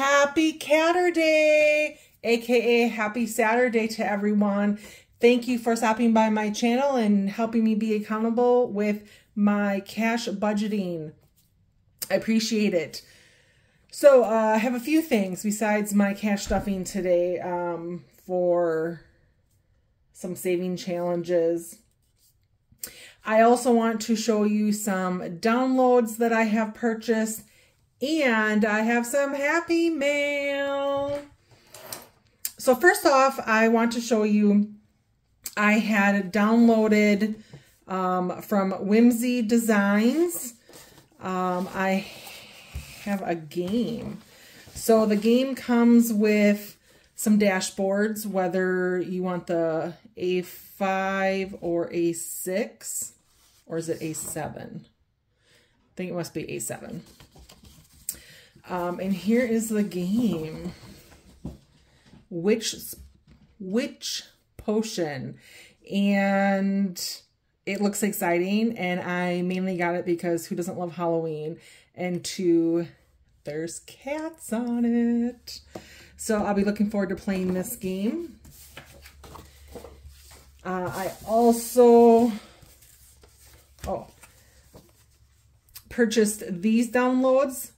Happy Caturday, aka Happy Saturday to everyone. Thank you for stopping by my channel and helping me be accountable with my cash budgeting. I appreciate it. So uh, I have a few things besides my cash stuffing today um, for some saving challenges. I also want to show you some downloads that I have purchased and I have some happy mail. So first off, I want to show you, I had downloaded um, from Whimsy Designs. Um, I have a game. So the game comes with some dashboards, whether you want the A5 or A6, or is it A7? I think it must be A7. Um, and here is the game. Which, which potion? And it looks exciting. And I mainly got it because who doesn't love Halloween? And two, there's cats on it. So I'll be looking forward to playing this game. Uh, I also, oh, purchased these downloads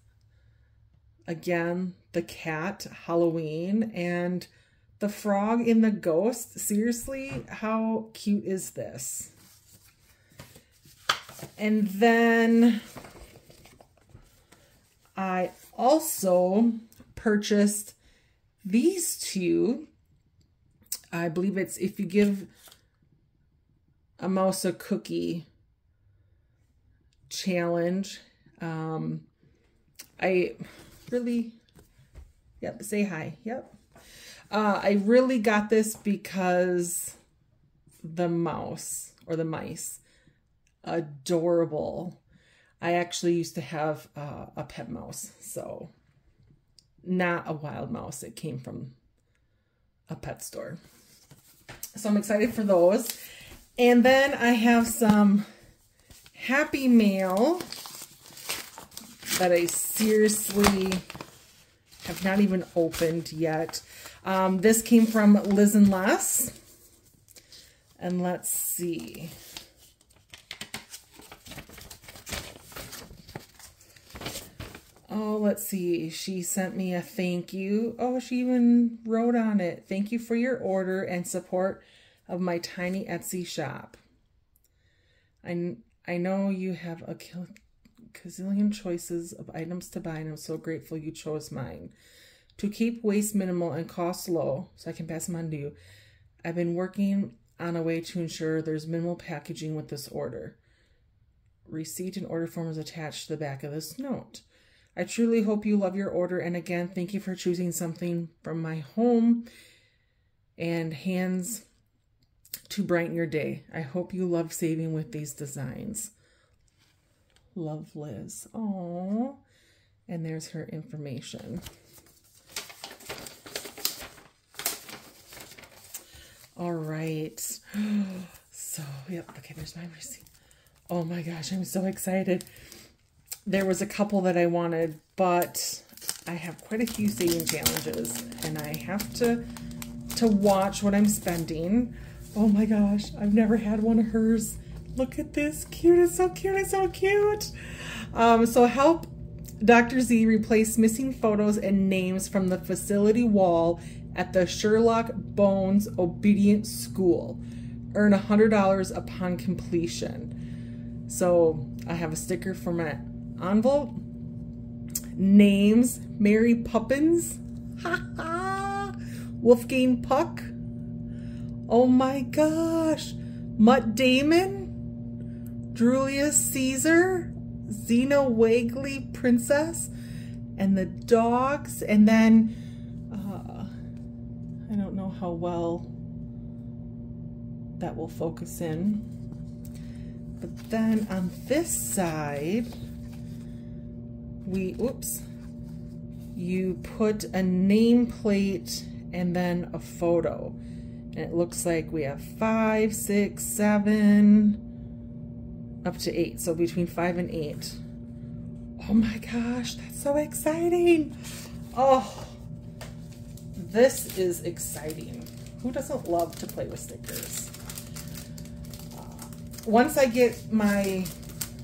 again, the cat, Halloween, and the frog in the ghost. Seriously, how cute is this? And then I also purchased these two. I believe it's if you give a mouse a cookie challenge. Um, I really, yep, say hi. Yep. Uh, I really got this because the mouse or the mice, adorable. I actually used to have uh, a pet mouse, so not a wild mouse. It came from a pet store. So I'm excited for those. And then I have some Happy Mail that I seriously have not even opened yet. Um, this came from Liz and Les. And let's see. Oh, let's see. She sent me a thank you. Oh, she even wrote on it. Thank you for your order and support of my tiny Etsy shop. I, I know you have a gazillion choices of items to buy, and I'm so grateful you chose mine. To keep waste minimal and cost low, so I can pass them on to you, I've been working on a way to ensure there's minimal packaging with this order. Receipt and order form is attached to the back of this note. I truly hope you love your order, and again, thank you for choosing something from my home and hands to brighten your day. I hope you love saving with these designs. Love Liz. Oh, and there's her information. All right. So, yep. Okay, there's my receipt. Oh my gosh, I'm so excited. There was a couple that I wanted, but I have quite a few saving challenges, and I have to to watch what I'm spending. Oh my gosh, I've never had one of hers. Look at this. Cute. It's so cute. It's so cute. Um, so help Dr. Z replace missing photos and names from the facility wall at the Sherlock Bones Obedient School. Earn $100 upon completion. So I have a sticker for my envelope. Names, Mary Poppins. Wolfgang Puck. Oh my gosh. Mutt Damon. Julius Caesar, Xena Wagley Princess, and the dogs. And then, uh, I don't know how well that will focus in. But then on this side, we, oops, you put a nameplate and then a photo. And it looks like we have five, six, seven, up to eight. So between five and eight. Oh my gosh, that's so exciting. Oh, this is exciting. Who doesn't love to play with stickers? Uh, once I get my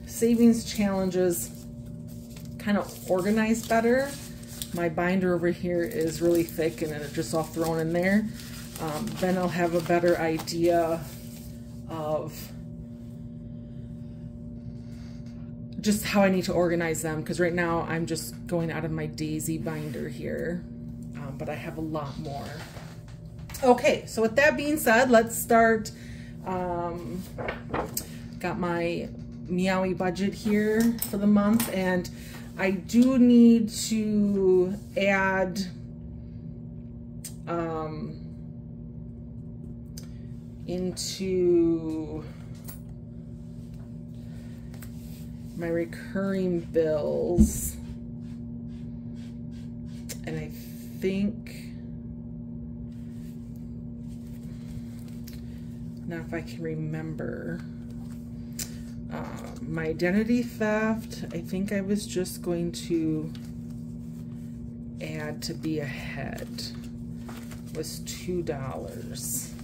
savings challenges kind of organized better, my binder over here is really thick and it's just all thrown in there. Um, then I'll have a better idea of just how I need to organize them because right now I'm just going out of my daisy binder here um, but I have a lot more. Okay so with that being said let's start um, got my meowie budget here for the month and I do need to add um, into my recurring bills. And I think, now if I can remember, uh, my identity theft, I think I was just going to add to be ahead was $2. and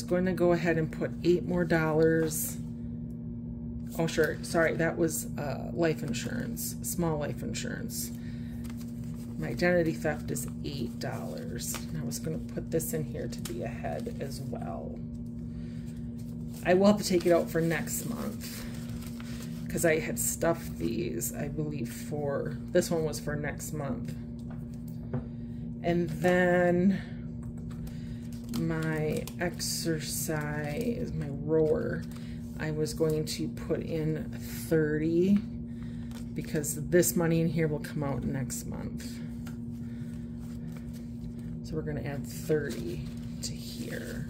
Was going to go ahead and put eight more dollars. Oh, sure. Sorry, that was uh, life insurance, small life insurance. My identity theft is eight dollars. I was going to put this in here to be ahead as well. I will have to take it out for next month because I had stuffed these, I believe, for this one was for next month. And then my exercise, is my rower, I was going to put in 30 because this money in here will come out next month. So we're going to add 30 to here.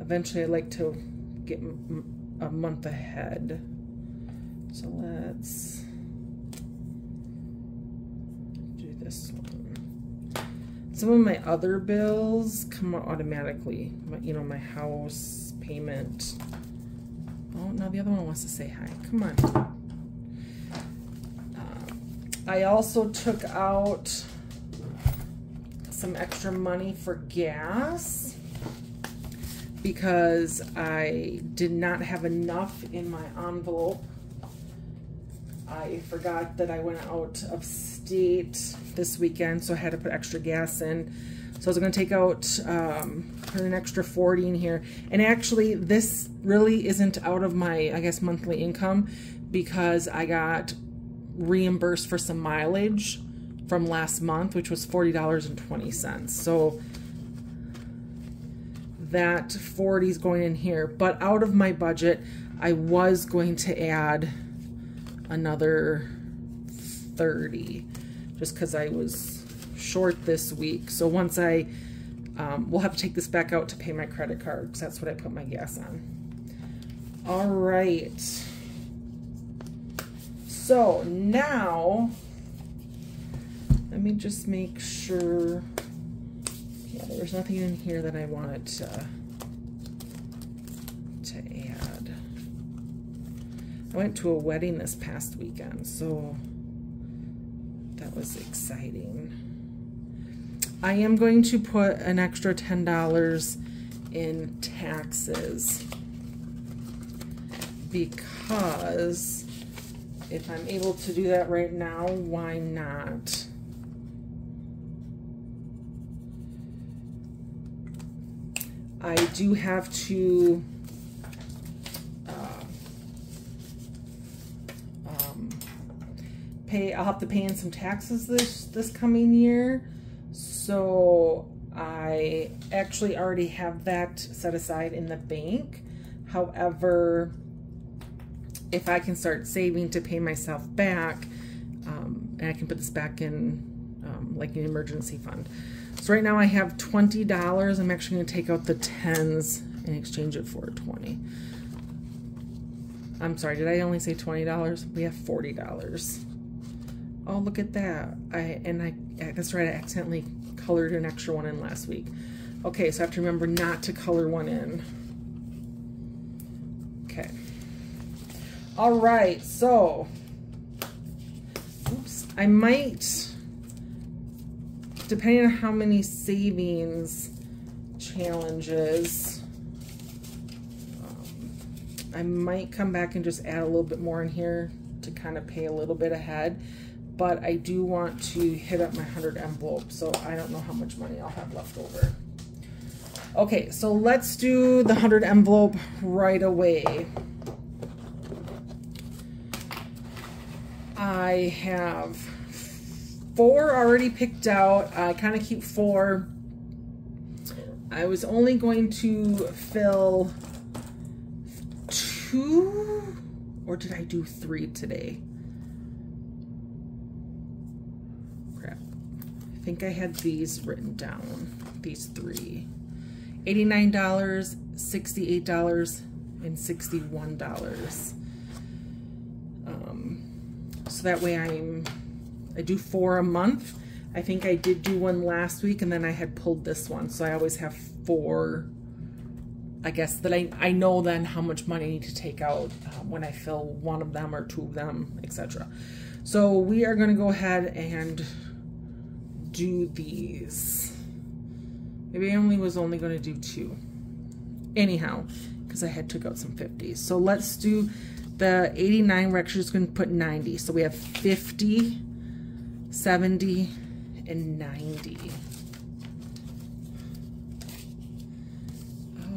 Eventually I'd like to get a month ahead. So let's this one. Some of my other bills come automatically. My, you know, my house payment. Oh, now the other one wants to say hi. Come on. Uh, I also took out some extra money for gas because I did not have enough in my envelope. I forgot that I went out of state this weekend, so I had to put extra gas in. So I was going to take out um, an extra 40 in here. And actually, this really isn't out of my, I guess, monthly income because I got reimbursed for some mileage from last month, which was $40.20. So that 40 is going in here. But out of my budget, I was going to add another 30 just because I was short this week. So once I, um, we'll have to take this back out to pay my credit card because that's what I put my gas on. All right. So now, let me just make sure, yeah, there's nothing in here that I wanted to, to add. I went to a wedding this past weekend, so was exciting. I am going to put an extra $10 in taxes because if I'm able to do that right now, why not? I do have to pay, I'll have to pay in some taxes this, this coming year. So I actually already have that set aside in the bank. However, if I can start saving to pay myself back, um, and I can put this back in um, like an emergency fund. So right now I have $20. I'm actually going to take out the 10s and exchange it for 20. I'm sorry, did I only say $20? We have $40 oh look at that I and I, that's right, I accidentally colored an extra one in last week. Okay, so I have to remember not to color one in. Okay. All right, so, oops, I might, depending on how many savings challenges, um, I might come back and just add a little bit more in here to kind of pay a little bit ahead. But I do want to hit up my 100 envelope, so I don't know how much money I'll have left over. Okay, so let's do the 100 envelope right away. I have four already picked out. I kind of keep four. I was only going to fill two, or did I do three today? I think I had these written down, these three. $89, $68, and $61. Um, so that way I'm, I do four a month. I think I did do one last week and then I had pulled this one. So I always have four, I guess that I, I know then how much money I need to take out uh, when I fill one of them or two of them, etc. So we are gonna go ahead and do these. Maybe I only was only gonna do two. Anyhow, because I had took out some 50s. So let's do the 89, we're actually just going to put 90. So we have 50, 70, and 90.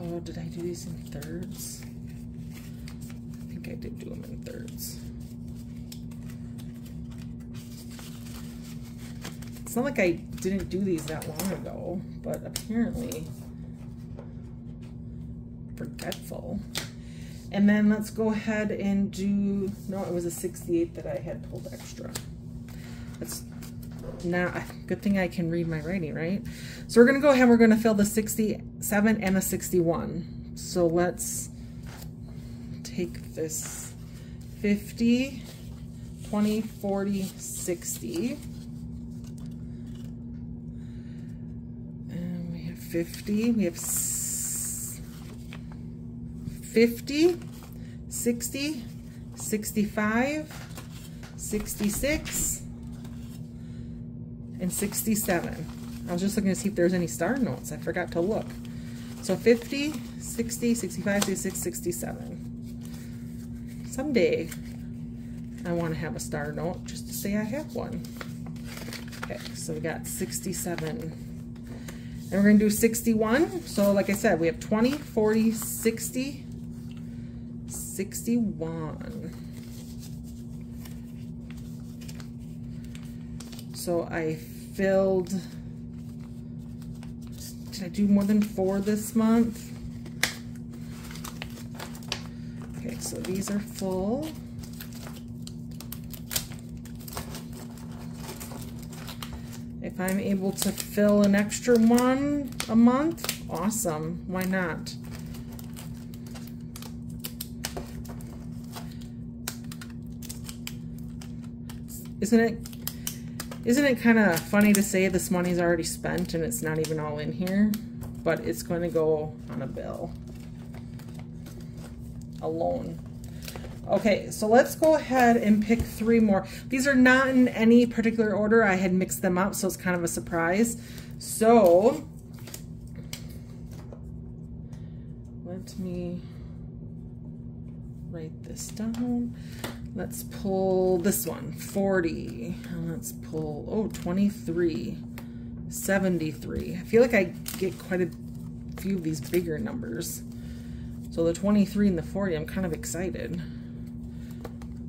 Oh, did I do these in thirds? I think I did do them in thirds. It's not like I didn't do these that long ago, but apparently forgetful. And then let's go ahead and do, no, it was a 68 that I had pulled extra. That's now, good thing I can read my writing, right? So we're gonna go ahead, we're gonna fill the 67 and the 61. So let's take this 50, 20, 40, 60. And we have 50, we have 50, 60, 65, 66, and 67. I was just looking to see if there's any star notes. I forgot to look. So 50, 60, 65, 66, 67. Someday I want to have a star note just to say I have one. Okay, so we got 67 and we're going to do 61. So like I said, we have 20, 40, 60, 61. So I filled, did I do more than four this month? Okay, so these are full. If I'm able to fill an extra one a month, awesome. Why not? Isn't it isn't it kind of funny to say this money's already spent and it's not even all in here? But it's going to go on a bill. A loan. Okay, so let's go ahead and pick three more. These are not in any particular order. I had mixed them up, so it's kind of a surprise. So, let me write this down. Let's pull this one, 40. And let's pull, oh, 23, 73. I feel like I get quite a few of these bigger numbers. So the 23 and the 40, I'm kind of excited.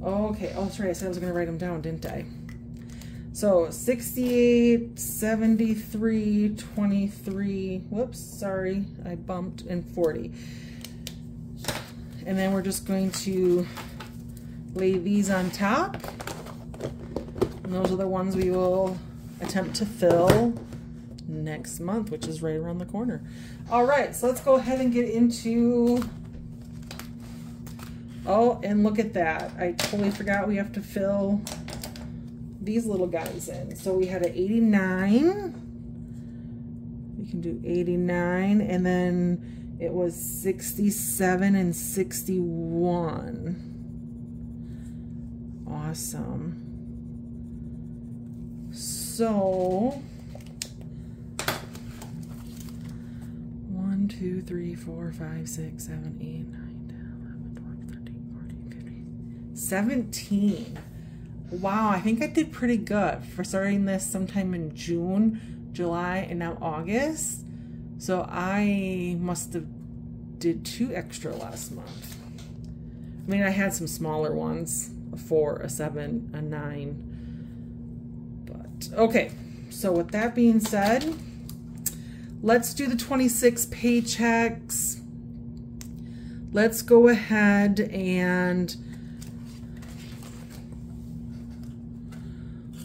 Okay, oh, that's right, I said I was gonna write them down, didn't I? So 68, 73, 23, whoops, sorry, I bumped, and 40. And then we're just going to lay these on top. And those are the ones we will attempt to fill next month, which is right around the corner. All right, so let's go ahead and get into, oh, and look at that. I totally forgot we have to fill these little guys in. So we had an 89. We can do 89 and then it was 67 and 61. Awesome. So one, two, three, four, five, six, seven, eight, nine, 10, 11, 12, 13, 14, 15, 17. Wow, I think I did pretty good for starting this sometime in June, July, and now August. So I must have did two extra last month. I mean, I had some smaller ones, a four, a seven, a nine. But okay, so with that being said, let's do the 26 paychecks. Let's go ahead and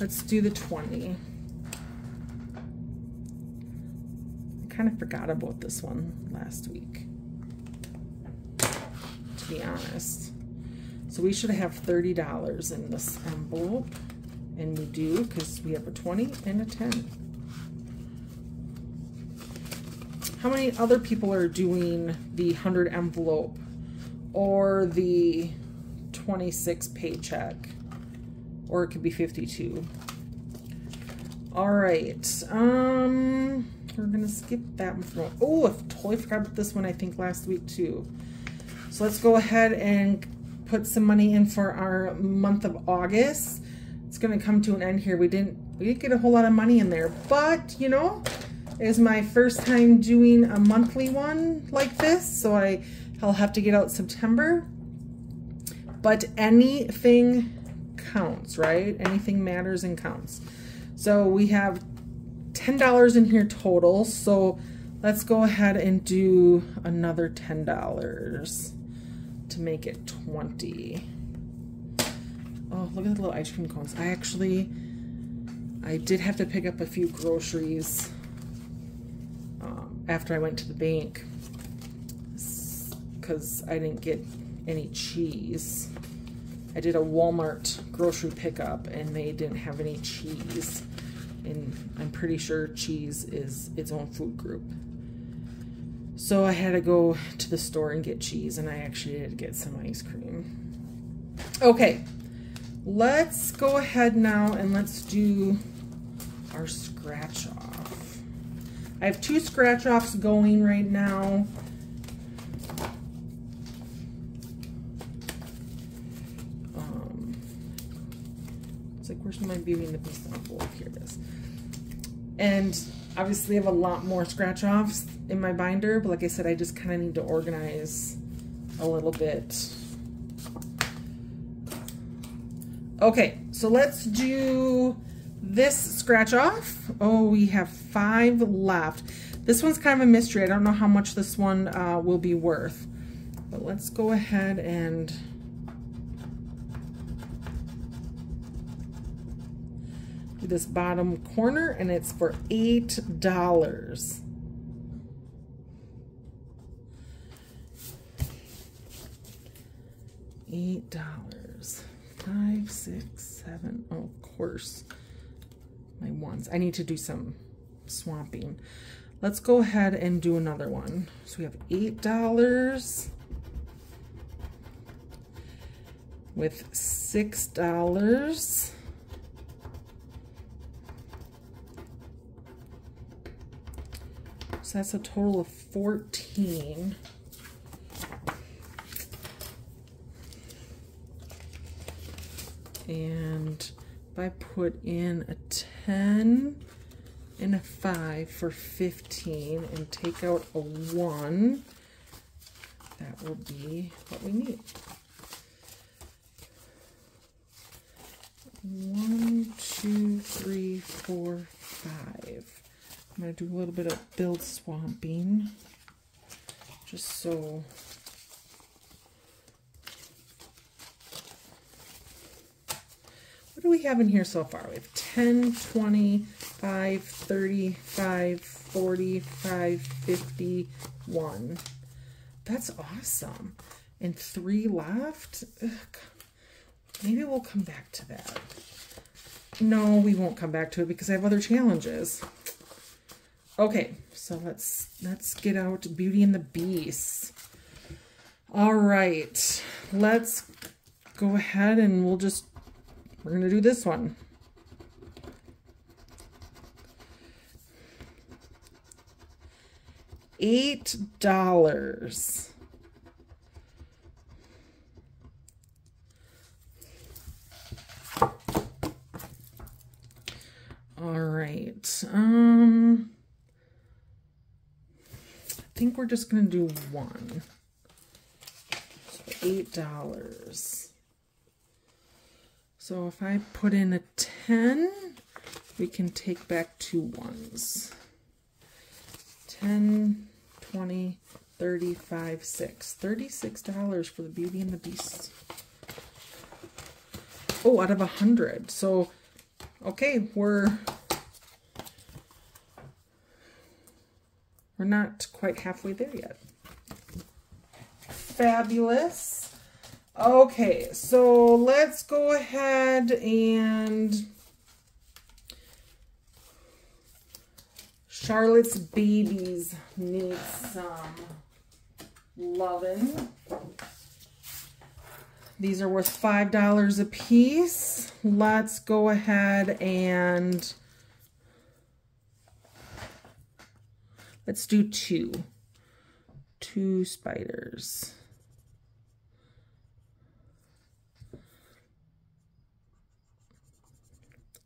Let's do the 20. I kind of forgot about this one last week, to be honest. So we should have $30 in this envelope, and we do because we have a 20 and a 10. How many other people are doing the 100 envelope or the 26 paycheck? Or it could be 52. All right, um, we're gonna skip that one. Oh, I totally forgot about this one, I think last week too. So let's go ahead and put some money in for our month of August. It's gonna come to an end here. We didn't, we didn't get a whole lot of money in there, but you know, is my first time doing a monthly one like this, so I, I'll have to get out September. But anything counts, right? Anything matters and counts. So we have $10 in here total. So let's go ahead and do another $10 to make it 20. Oh, look at the little ice cream cones. I actually, I did have to pick up a few groceries um, after I went to the bank because I didn't get any cheese. I did a Walmart grocery pickup and they didn't have any cheese. And I'm pretty sure cheese is its own food group. So I had to go to the store and get cheese and I actually did get some ice cream. Okay, let's go ahead now and let's do our scratch off. I have two scratch offs going right now. Where's my Beauty and the Beast envelope? Here it is. And obviously I have a lot more scratch offs in my binder, but like I said, I just kind of need to organize a little bit. Okay, so let's do this scratch off. Oh, we have five left. This one's kind of a mystery. I don't know how much this one uh, will be worth. But let's go ahead and this bottom corner and it's for $8. Eight dollars. Five, six, seven. Oh, of course. My ones. I need to do some swamping. Let's go ahead and do another one. So we have eight dollars with six dollars. So that's a total of 14. And if I put in a 10 and a 5 for 15 and take out a 1, that will be what we need. One, two, three, four, five. I'm going to do a little bit of build swamping just so what do we have in here so far? We have 10, 20, 5, 30, 5, 40, 5, 51. That's awesome. And three left? Ugh. Maybe we'll come back to that. No, we won't come back to it because I have other challenges. Okay, so let's let's get out Beauty and the Beast. All right, let's go ahead and we'll just we're gonna do this one. Eight dollars. All right. Um, I think we're just going to do one. So $8. So if I put in a 10, we can take back two ones. 10, 20, 35, 6. $36 for the Beauty and the Beast. Oh, out of a 100. So okay, we're not quite halfway there yet. Fabulous. Okay, so let's go ahead and Charlotte's babies need some loving. These are worth $5 a piece. Let's go ahead and let's do two. Two spiders.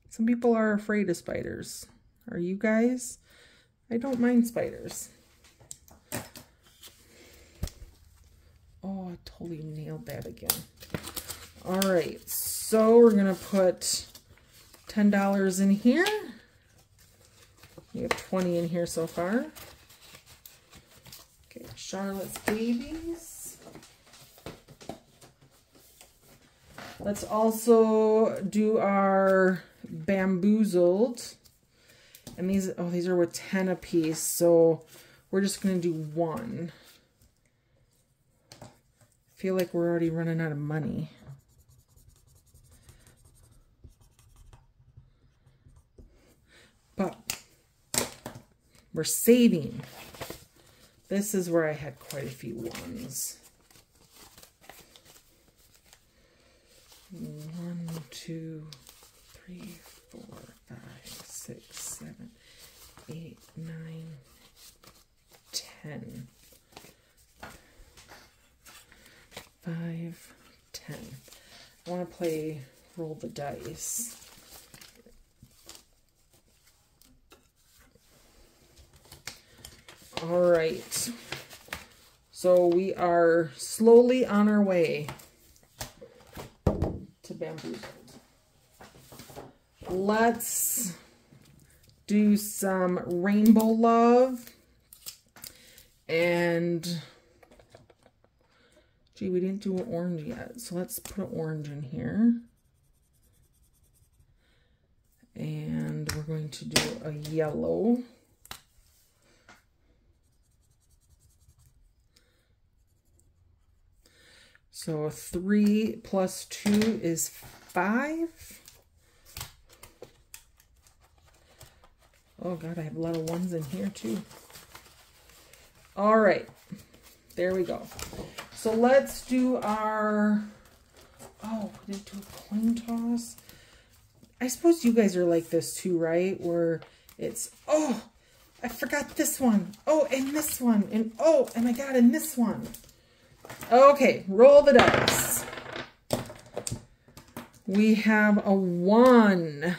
Some people are afraid of spiders. Are you guys? I don't mind spiders. Oh, I totally nailed that again. All right, so we're going to put $10 in here. We have 20 in here so far. Charlotte's Babies. Let's also do our bamboozled. And these, oh, these are with 10 a piece. So we're just going to do one. I feel like we're already running out of money. But we're saving. This is where I had quite a few ones. One, two, three, four, five, six, seven, eight, nine, ten. Five, ten. I want to play roll the dice. All right. So we are slowly on our way to bamboozled. Let's do some rainbow love. And, gee, we didn't do an orange yet. So let's put an orange in here. And we're going to do a yellow. So 3 plus 2 is 5. Oh, God, I have a lot of ones in here, too. All right. There we go. So let's do our... Oh, didn't do a coin toss. I suppose you guys are like this, too, right? Where it's... Oh, I forgot this one. Oh, and this one. And oh, and I got in this one. Okay, roll the dice. We have a one.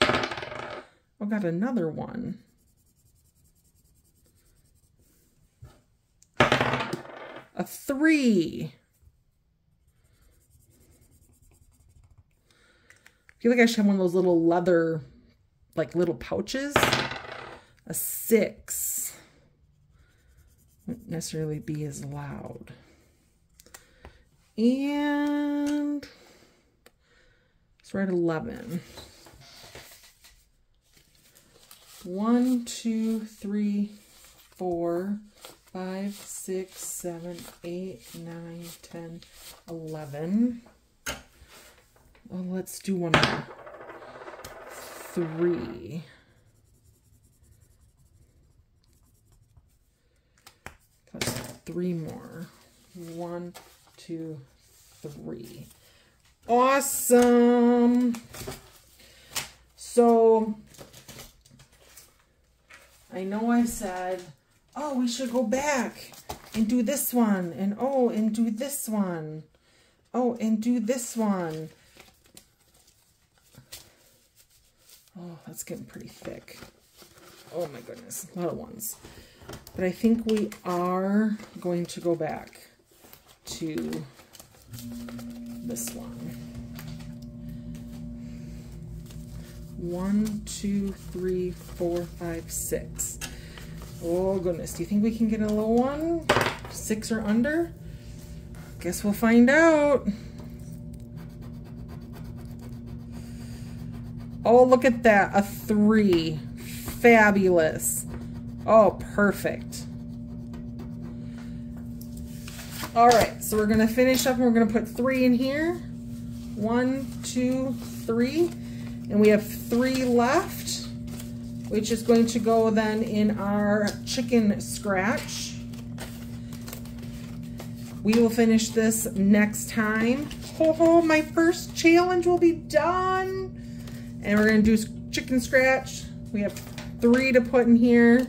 I've got another one. A three. I feel like I should have one of those little leather, like little pouches. A six necessarily be as loud. And let's write 11. One, two, three, four, five, six, seven, eight, nine, ten, eleven. Well, let's do one more. Three. Plus three more. One, two, three. Awesome. So, I know I said, oh, we should go back and do this one. And oh, and do this one. Oh, and do this one. Oh, that's getting pretty thick. Oh my goodness, a lot of ones. But I think we are going to go back to this one. One, two, three, four, five, six. Oh goodness, do you think we can get a little one? Six or under? Guess we'll find out. Oh, look at that, a three. Fabulous. Oh, perfect. All right, so we're gonna finish up and we're gonna put three in here. One, two, three. And we have three left, which is going to go then in our chicken scratch. We will finish this next time. Oh, my first challenge will be done. And we're gonna do chicken scratch. We have three to put in here.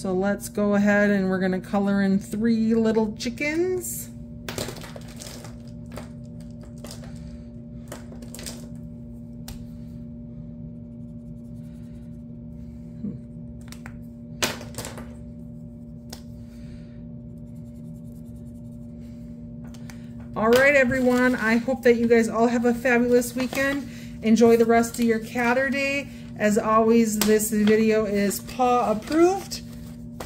So let's go ahead and we're gonna color in three little chickens. All right, everyone. I hope that you guys all have a fabulous weekend. Enjoy the rest of your Caturday. As always, this video is paw approved.